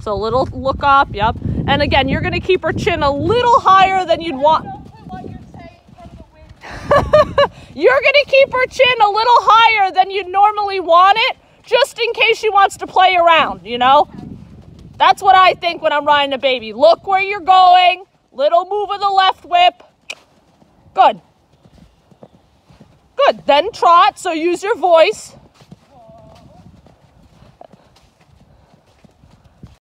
So a little look up, yep. And again, you're gonna keep her chin a little higher than you'd want. you're gonna keep her chin a little higher than you'd normally want it, just in case she wants to play around, you know? That's what I think when I'm riding a baby. Look where you're going, little move of the left whip. Good. Good, then trot, so use your voice.